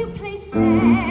to play sad.